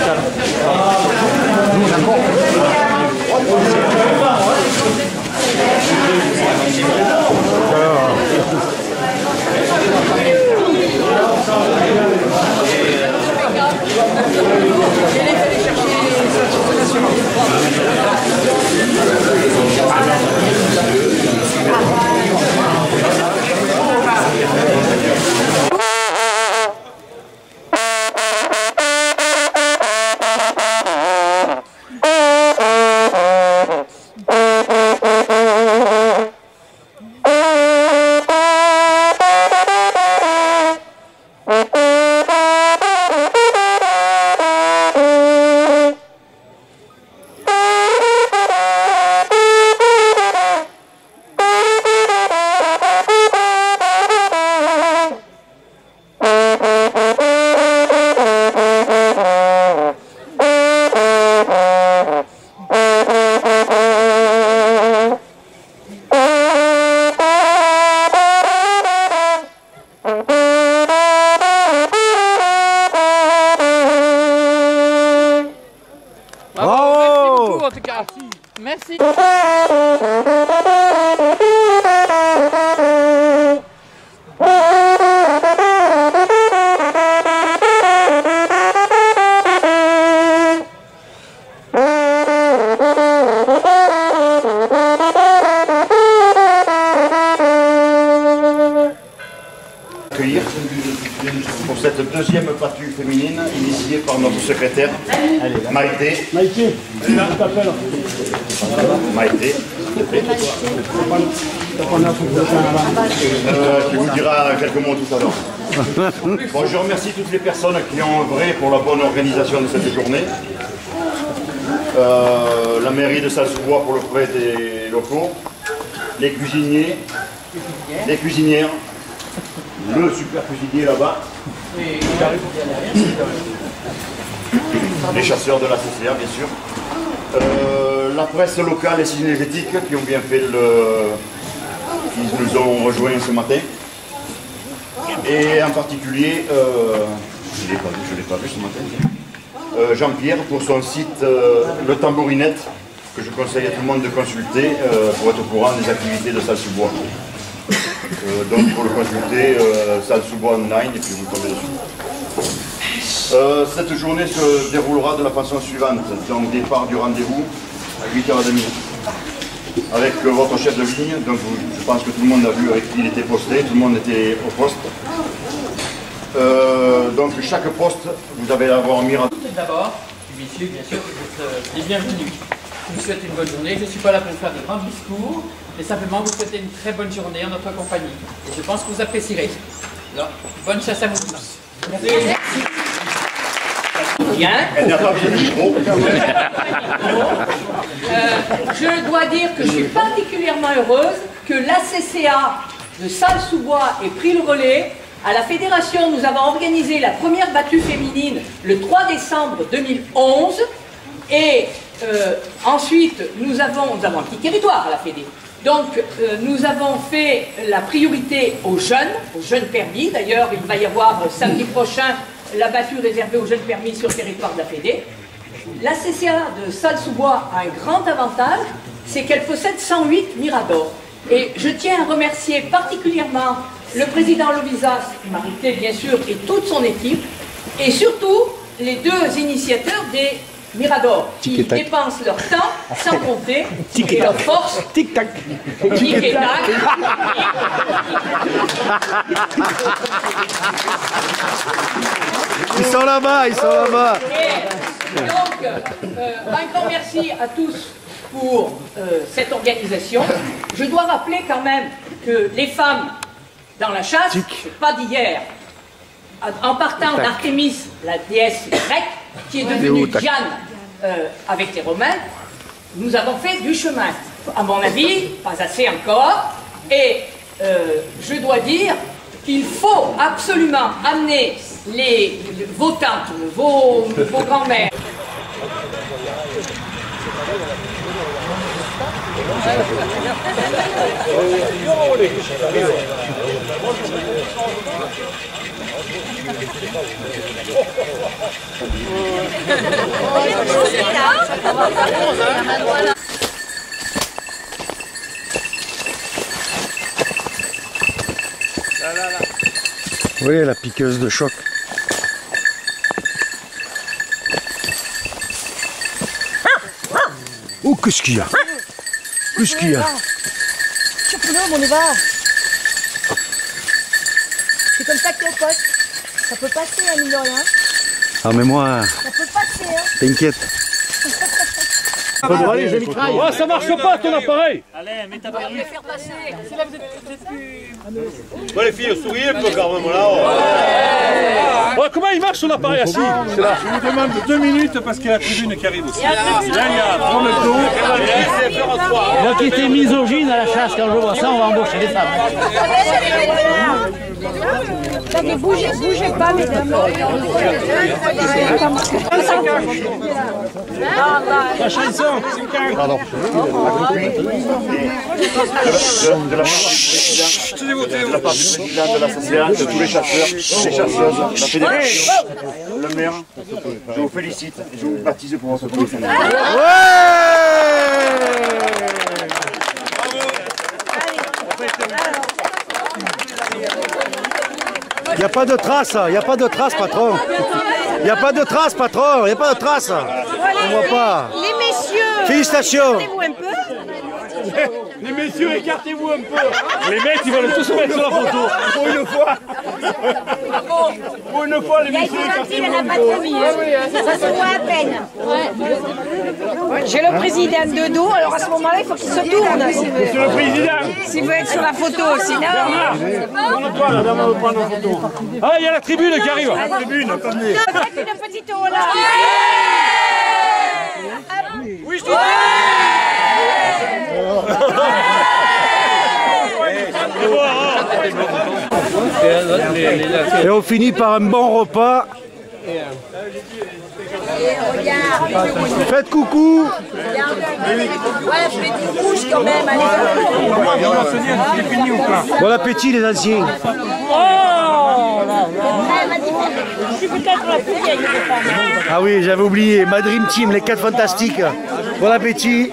Claro. Cas. Merci. Accueillir pour cette deuxième battue féminine initiée par notre secrétaire Maïté. Maïté. Maïté, euh, qui vous dira quelques mots tout à l'heure. Bon, je remercie toutes les personnes qui ont œuvré pour la bonne organisation de cette journée. Euh, la mairie de Salsoubois pour le prêt des locaux, les cuisiniers, les cuisinières, le super cuisinier là-bas, les chasseurs de la CCA bien sûr, Euh, la presse locale et synergétique qui ont bien fait le... qui nous ont rejoints ce matin, et en particulier, euh, je ne l'ai pas vu, ce matin, euh, Jean-Pierre pour son site Le Tambourinette, que je conseille à tout le monde de consulter pour être au courant des activités de Salsoubois. Euh, donc pour le consulter, euh, Salsoubois online et puis vous tombez dessus. Euh, cette journée se déroulera de la façon suivante. Donc départ du rendez-vous à 8h30 avec euh, votre chef de ligne. Donc je pense que tout le monde a vu avec qui il était posté, tout le monde était au poste. Donc chaque poste, vous allez avoir en Tout d'abord, messieurs, bien sûr, vous êtes les bienvenus. Je vous souhaite une bonne journée. Je ne suis pas là pour faire de grands discours, mais simplement vous souhaiter une très bonne journée en notre compagnie. Et je pense que vous apprécierez. Alors, bonne chasse à vous tous. Merci. Bien. Elle n'a pas besoin de micro. Euh, je dois dire que je suis particulièrement heureuse que l'ACCA de Salles-sous-Bois ait pris le relais. À la fédération, nous avons organisé la première battue féminine le 3 décembre 2011. Et euh, ensuite, nous avons, nous un petit territoire à la Fédé. Donc, euh, nous avons fait la priorité aux jeunes, aux jeunes permis. D'ailleurs, il va y avoir euh, samedi prochain la battue réservée aux jeunes permis sur le territoire de la Fédé. La CCA de Salles-sous-Bois a un grand avantage, c'est qu'elle possède 108 miradors. Et je tiens à remercier particulièrement le président Lovisas, Marité bien sûr, et toute son équipe, et surtout les deux initiateurs des qui Tic-et-tac. dépensent leur temps sans compter, et leur force, Tic-tac. tic et tac. Ils sont là-bas, ils sont là-bas. Donc, euh, un grand merci à tous pour euh, cette organisation. Je dois rappeler quand même que les femmes dans la chasse, pas d'hier, en partant d'Artémis, la déesse grecque, qui est devenue. Diane euh, avec les Romains, nous avons fait du chemin. À mon avis, pas assez encore. Et euh, je dois dire qu'il faut absolument amener les, vos tantes, vos, vos grands-mères, Vous voyez la piqueuse de choc. Oh, qu'est-ce qu'il y a Qu'est-ce qu'il y a Sur Prud'homme, on y va. C'est comme ça que au poste. Ça peut passer, hein, mine de rien. Ah, mais moi, Ça peut passer, hein. t'inquiète. Oh, ça marche pas ton appareil faire passer. Ouais les filles, souriez un peu quand même là Ouais, comment il marche ton appareil assis C'est là. Je vous demande deux minutes parce qu'il y a la tribune qui arrive aussi. Là, il y a prends le dos. Moi qui étais misogyne à la chasse, quand je vois ça, on va embaucher des femmes. Attendez, bougez, bougez pas, mesdames. La part de tous les chasseurs, les chasseuses, la fédération, le maire, je vous félicite je vous baptise pour votre tour. Il n'y a pas de trace, il n'y a pas de trace, patron. Il n'y a pas de trace, patron, il n'y a pas de trace. On voit pas. Les messieurs, Félicitations. vous un peu. Les messieurs, écartez-vous un peu Les mecs, ils veulent tous se mettre sur la photo Pour une fois Pour une fois, les messieurs, écartez-vous un peu Ça se voit à peine. J'ai le président de dos, alors à ce moment-là, il faut qu'il se tourne. Monsieur le Président. S'il veut être sur la photo. Sinon, Prends-le-toi, la dame va prendre la photo. Ah, il y a la tribune qui arrive. La tribune, attendez. Faites une petite eau là. Et on finit par un bon repas. Faites coucou. Bon appétit les anciens. Ah oui, j'avais oublié, ma Dream Team, les 4 fantastiques. Bon appétit.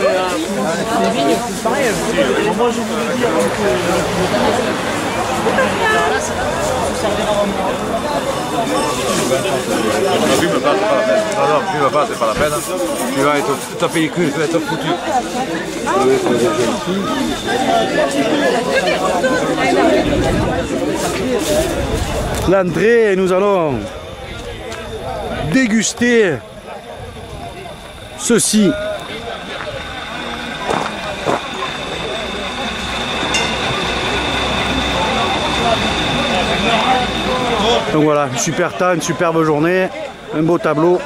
Non, non, tu vas pas, c'est pas la peine. Tu vas être, être foutu. L'entrée nous allons déguster ceci. Donc voilà, super temps, une superbe journée, un beau tableau.